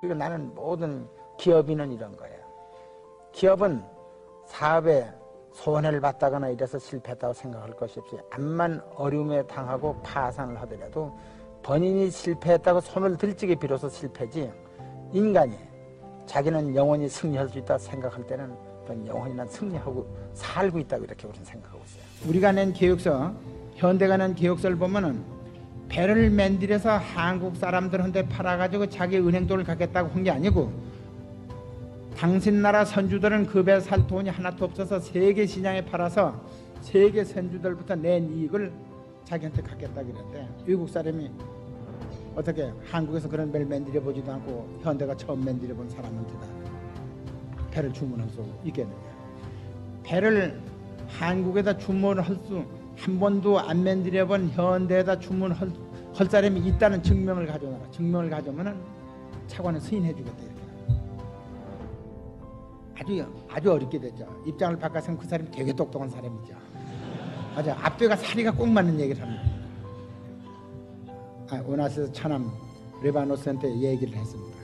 그리고 나는 모든 기업인은 이런 거예요. 기업은 사업에 손해를 봤다거나 이래서 실패했다고 생각할 것이 없이 암만 어려움에 당하고 파산을 하더라도 본인이 실패했다고 손을 들찌게 비로소 실패지 인간이 자기는 영원히 승리할 수 있다 생각할 때는 영원히 난 승리하고 살고 있다고 이렇게 우리는 생각하고 있어요. 우리가 낸 계획서, 현대가 낸 계획서를 보면은 배를 만들어서 한국 사람들한테 팔아가지고 자기 은행돈을 갖겠다고 한 게 아니고 당신 나라 선주들은 그 배 살 돈이 하나도 없어서 세계 시장에 팔아서 세계 선주들부터 낸 이익을 자기한테 갖겠다 그랬대. 외국 사람이 어떻게 한국에서 그런 배를 만들어 보지도 않고 현대가 처음 만들어 본 사람한테다 배를 주문할 수 있겠느냐. 배를 한국에다 주문할 수 한 번도 안 만들어 본 현대에다 주문할 할 사람이 있다는 증명을 가져놔라. 증명을 가져오면은 차관은 승인해 주겠다 이렇게. 아주 아주 어렵게 됐죠. 입장을 바꿔서 그 사람이 되게 똑똑한 사람이죠. 맞아. 앞뒤가 사리가 꼭 맞는 얘기를 합니다. 아, 오나스에서 천암 레바노스한테 얘기를 했습니다.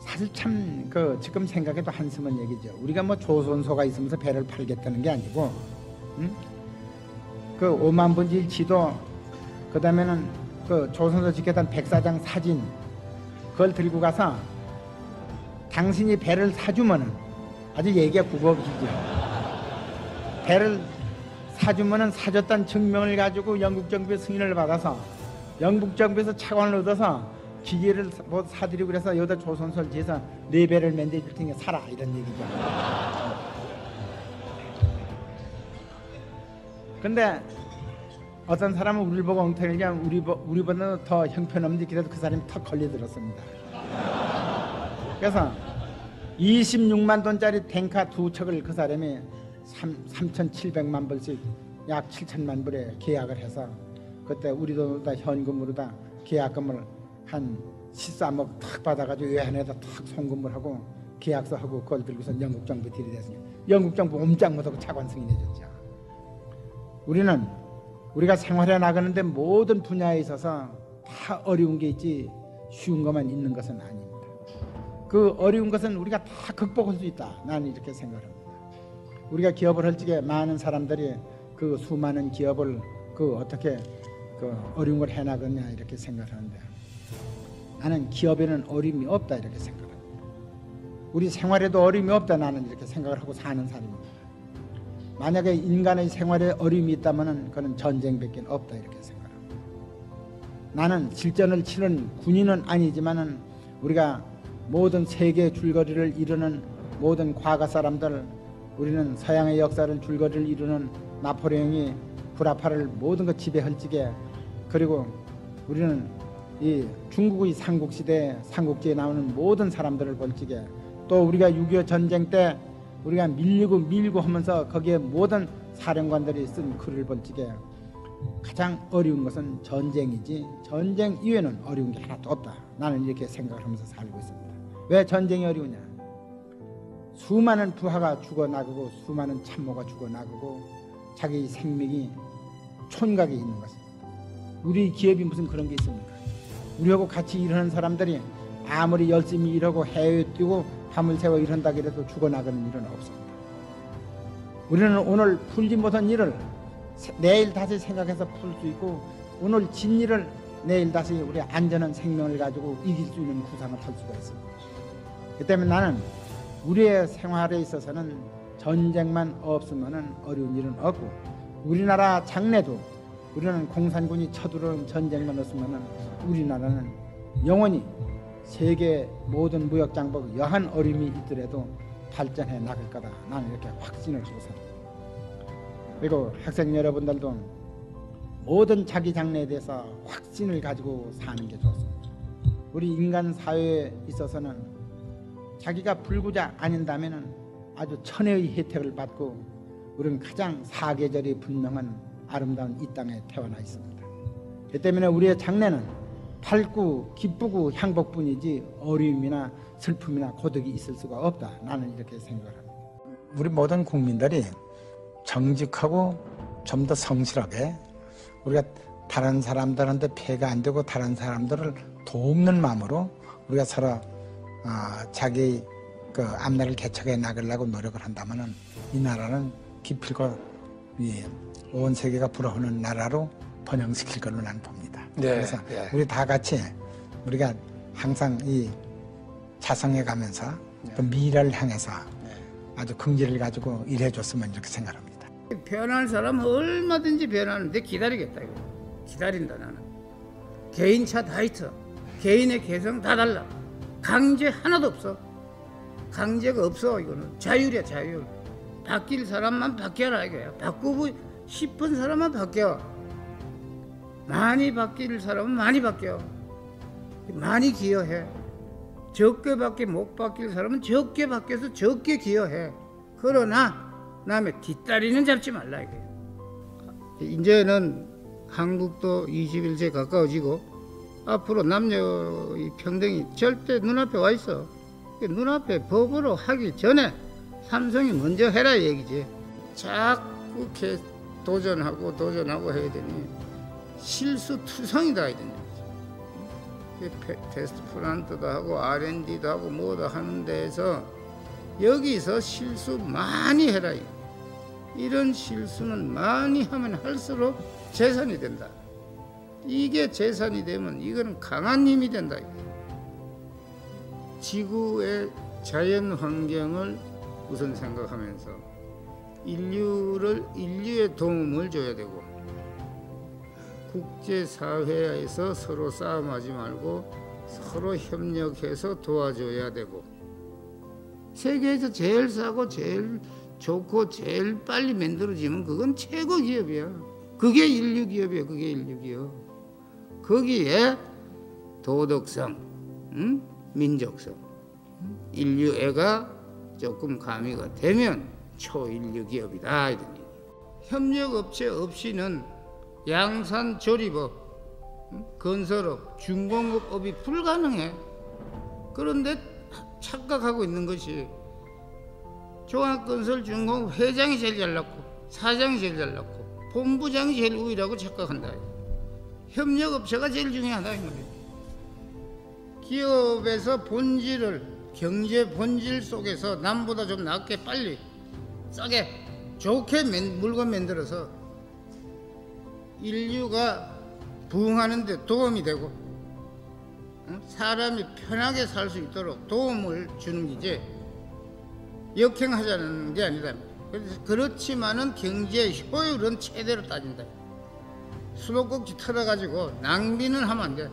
사실 참 그 지금 생각해도 한심한 얘기죠. 우리가 뭐 조선소가 있으면서 배를 팔겠다는 게 아니고, 응? 그 오만분지 지도, 그 다음에는 그 조선소 지켰던 백사장 사진, 그걸 들고 가서 당신이 배를 사주면은 아주 얘기가 국어이죠. 배를 사주면은 사줬다는 증명을 가지고 영국 정부의 승인을 받아서 영국 정부에서 차관을 얻어서 기계를 사- 뭐 사드리고 그래서 여기다 조선소를 지어서 네 배를 만들어줄 테니까 사라 이런 얘기죠. 근데 어떤 사람은 우리를 보고 엉터리냐 우리 보- 우리보다는 더 형편없는데 그래도 그 사람이 턱 걸려들었습니다. 그래서 26만 돈짜리 탱카 두 척을 그 사람이 3, 3,700만 불씩 약 7천만 불에 계약을 해서 그때 우리 돈으로 다 현금으로 다 계약금을 한 13억 탁 받아가지고 외환에다 탁 송금을 하고 계약서 하고 그걸 들고서 영국 정부 들이댔으니 영국 정부 옴짝 못하고 차관 승인해줬죠. 우리는 우리가 생활해 나가는데 모든 분야에 있어서 다 어려운 게 있지 쉬운 것만 있는 것은 아닙니다. 그 어려운 것은 우리가 다 극복할 수 있다. 나는 이렇게 생각합니다. 우리가 기업을 할 적에 많은 사람들이 그 수많은 기업을 그 어떻게 그 어려운 걸 해나가냐 이렇게 생각하는데 나는 기업에는 어려움이 없다 이렇게 생각합니다. 우리 생활에도 어려움이 없다 나는 이렇게 생각을 하고 사는 사람입니다. 만약에 인간의 생활에 어려움이 있다면 그는 전쟁밖에 없다 이렇게 생각합니다. 나는 실전을 치는 군인은 아니지만은 우리가 모든 세계 줄거리를 이루는 모든 과거 사람들 우리는 서양의 역사를 줄거리를 이루는 나폴레옹이 구라파를 모든 것 적에 그리고 우리는 이 중국의 삼국시대 삼국지에 나오는 모든 사람들을 볼 적에 또 우리가 6.25 전쟁 때 우리가 밀리고 밀고 하면서 거기에 모든 사령관들이 쓴 글을 볼 적에 가장 어려운 것은 전쟁이지 전쟁 이외에는 어려운 게 하나도 없다. 나는 이렇게 생각을 하면서 살고 있습니다. 왜 전쟁이 어려우냐? 수많은 부하가 죽어나가고 수많은 참모가 죽어나가고 자기 생명이 촌각에 있는 것입니다. 우리 기업이 무슨 그런 게 있습니까? 우리하고 같이 일하는 사람들이 아무리 열심히 일하고 해외에 뛰고 밤을 새워 일한다 그래도 죽어나가는 일은 없습니다. 우리는 오늘 풀지 못한 일을 세- 내일 다시 생각해서 풀 수 있고 오늘 진 일을 내일 다시 우리 안전한 생명을 가지고 이길 수 있는 구상을 할 수가 있습니다. 그 때문에 나는 우리의 생활에 있어서는 전쟁만 없으면 어려운 일은 없고 우리나라 장래도 우리는 공산군이 쳐들어오는 전쟁만 없으면 우리나라는 영원히 세계 모든 무역 장벽 여한 어려움이 있더라도 발전해 나갈 거다. 나는 이렇게 확신을 하고 삽니다. 그리고 학생 여러분들도 모든 자기 장래에 대해서 확신을 가지고 사는 게 좋습니다. 우리 인간 사회에 있어서는 자기가 불구자 아닌다면은 아주 천혜의 혜택을 받고 우리는 가장 사계절이 분명한 아름다운 이 땅에 태어나 있습니다. 그 때문에 우리의 장래는 밝고 기쁘고 행복뿐이지 어려움이나 슬픔이나 고독이 있을 수가 없다. 나는 이렇게 생각합니다. 우리 모든 국민들이 정직하고 좀 더 성실하게 우리가 다른 사람들한테 폐가 안 되고 다른 사람들을 돕는 마음으로 우리가 서로 어, 자기 그 앞날을 개척해 나가려고 노력을 한다면은 이 나라는 기필코 이온 세계가 부러워하는 나라로 번영시킬 걸로 난 봅니다. 네, 그래서 예. 우리 다 같이 우리가 항상 이 자성해 가면서 또 미래를 향해서 아주 긍지를 가지고 일해줬으면 이렇게 생각합니다. 변할 사람은 얼마든지 변하는데 기다리겠다 이거. 기다린다 나는. 개인차 다 있어. 개인의 개성 다 달라. 강제 하나도 없어. 강제가 없어 이거는. 자율이야 자율. 바뀔 사람만 바뀌어라 이거야. 바꾸고 싶은 사람만 바뀌어 많이 바뀔 사람은 많이 바뀌어 많이 기여해 적게밖에 못 바뀔 사람은 적게 바뀌어서 적게 기여해. 그러나 남의 뒷다리는 잡지 말라 이게. 이제는 한국도 21세 가까워지고 앞으로 남녀의 평등이 절대 눈앞에 와 있어. 눈앞에 법으로 하기 전에 삼성이 먼저 해라 이 얘기지. 자꾸 이렇게 도전하고 도전하고 해야 되니 실수 투성이다 이런 얘기지. 이 페- 테스트 플란트도 하고 R&D도 하고 뭐도 하는 데에서 여기서 실수 많이 해라. 이런 실수는 많이 하면 할수록 재산이 된다. 이게 재산이 되면 이거는 강한 힘이 된다. 지구의 자연 환경을 우선 생각하면서 인류를 인류의 도움을 줘야 되고 국제사회에서 서로 싸움하지 말고 서로 협력해서 도와줘야 되고 세계에서 제일 싸고 제일 좋고 제일 빨리 만들어지면 그건 최고 기업이야. 그게 인류 기업이야. 그게 인류 기업. 거기에 도덕성, 응? 민족성, 응? 인류애가 조금 가미가 되면 초인류 기업이다 이런 얘기. 협력 업체 없이는 양산 조립업, 응? 건설업, 중공업업이 불가능해. 그런데 착각하고 있는 것이 종합건설 중공업 회장이 제일 잘났고 사장이 제일 잘났고 본부장이 제일 우위라고 착각한다. 협력업체가 제일 중요하다. 기업에서 본질을 경제 본질 속에서 남보다 좀 낫게 빨리 싸게 좋게 맨- 물건 만들어서 인류가 부흥하는 데 도움이 되고 응? 사람이 편하게 살 수 있도록 도움을 주는 게지 역행하자는 게 아니다. 그래서 그렇지만은 경제 효율은 최대로 따진다. 수도꼭지 털어가지고 낭비는 하면 안 돼.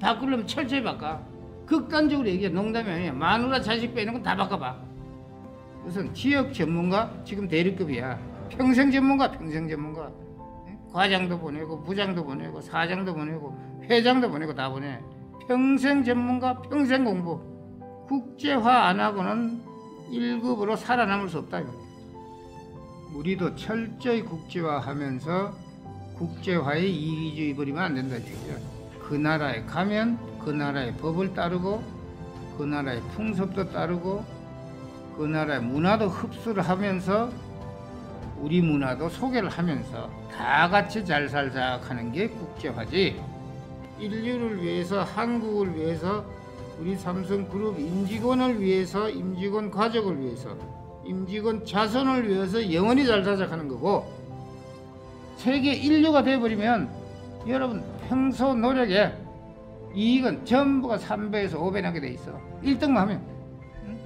바꾸려면 철저히 바꿔. 극단적으로 얘기해. 농담이 아니야. 마누라 자식 빼는 건 다 바꿔봐. 우선 지역 전문가 지금 대리급이야. 평생 전문가 평생 전문가. 예? 과장도 보내고 부장도 보내고 사장도 보내고 회장도 보내고 다 보내. 평생 전문가 평생 공부. 국제화 안 하고는 1급으로 살아남을 수 없다. 이거. 우리도 철저히 국제화하면서 국제화에 이기주의 버리면 안 된다. 이거야. 그 나라에 가면 그 나라의 법을 따르고 그 나라의 풍습도 따르고 그 나라의 문화도 흡수를 하면서 우리 문화도 소개를 하면서 다 같이 잘 살자 하는 게 국제화지. 인류를 위해서 한국을 위해서 우리 삼성그룹 임직원을 위해서 임직원 가족을 위해서 임직원 자손을 위해서 영원히 잘 살자 하는 거고 세계 인류가 돼버리면 여러분 평소 노력에 이익은 전부가 3배에서 5배 나게 돼 있어 1등만 하면 응?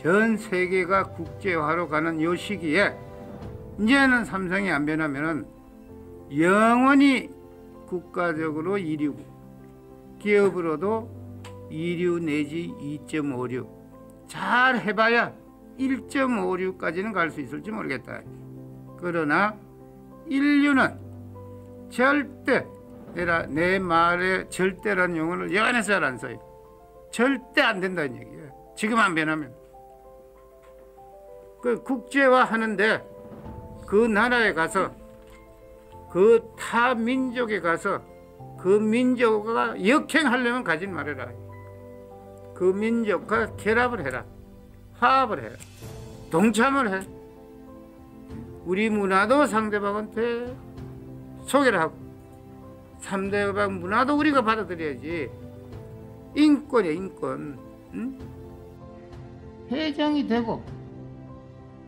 전 세계가 국제화로 가는 요 시기에 이제는 삼성이 안 변하면은 영원히 국가적으로 2류 기업으로도 2류 내지 2.56잘 해봐야 1.56까지는 갈 수 있을지 모르겠다. 그러나 인류는 절대 내 말에 절대란 용어를 여간해서 잘 안 써요. 절대 안 된다는 얘기예요. 지금 안 변하면 그 국제화 하는데 그 나라에 가서 그 타 민족에 가서 그 민족과 역행하려면 가지 말아라. 그 민족과 결합을 해라. 화합을 해라. 동참을 해. 우리 문화도 상대방한테 소개를 하고 상대방 문화도 우리가 받아들여야지. 인권이야 인권. 응? 회장이 되고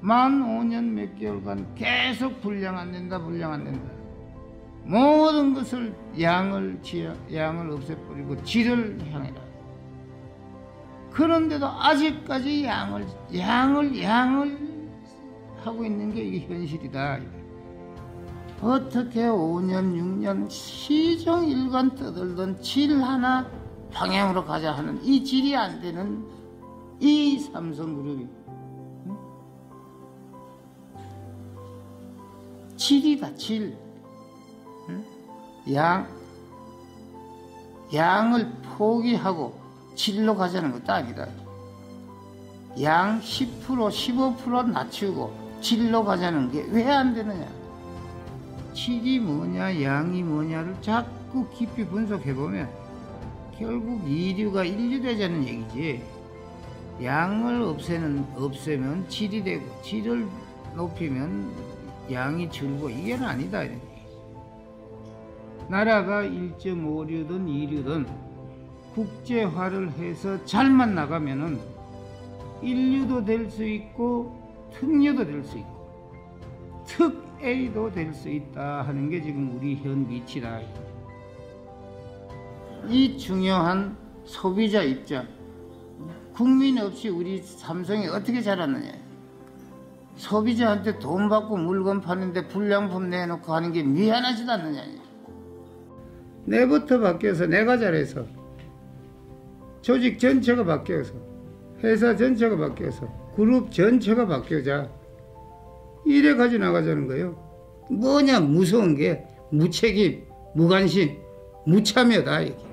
만 5년 몇 개월간 계속 분량 안 된다 분량 안 된다. 모든 것을 양을 지어 양을 없애버리고 질을 향해라. 그런데도 아직까지 양을 양을 양을 하고 있는 게 이게 현실이다. 어떻게 5년 6년 시종 일관 떠들던 질 하나 방향으로 가자 하는 이 질이 안 되는 이 삼성그룹이 질이다 질 응? 양 양을 포기하고 질로 가자는 것도 아니다 양 10% 15% 낮추고 질로 가자는 게 왜 안 되느냐 질이 뭐냐 양이 뭐냐를 자꾸 깊이 분석해 보면 결국 이류가 인류되자는 얘기지. 양을 없애는 없애면 질이 되고 질을 높이면 양이 줄고 이게 아니다. 이런. 나라가 1.5류든 2류든 국제화를 해서 잘만 나가면은 인류도 될 수 있고 특류도 될 수 있고 특 A도 될 수 있다 하는 게 지금 우리 현 위치다. 이 중요한 소비자 입장. 국민 없이 우리 삼성이 어떻게 자랐느냐. 소비자한테 돈 받고 물건 파는데 불량품 내놓고 하는 게 미안하지도 않느냐. 내부터 바뀌어서 내가 잘해서 조직 전체가 바뀌어서 회사 전체가 바뀌어서 그룹 전체가 바뀌어자 이래 가지 나가자는 거예요. 뭐냐 무서운 게 무책임, 무관심, 무참여다 이게.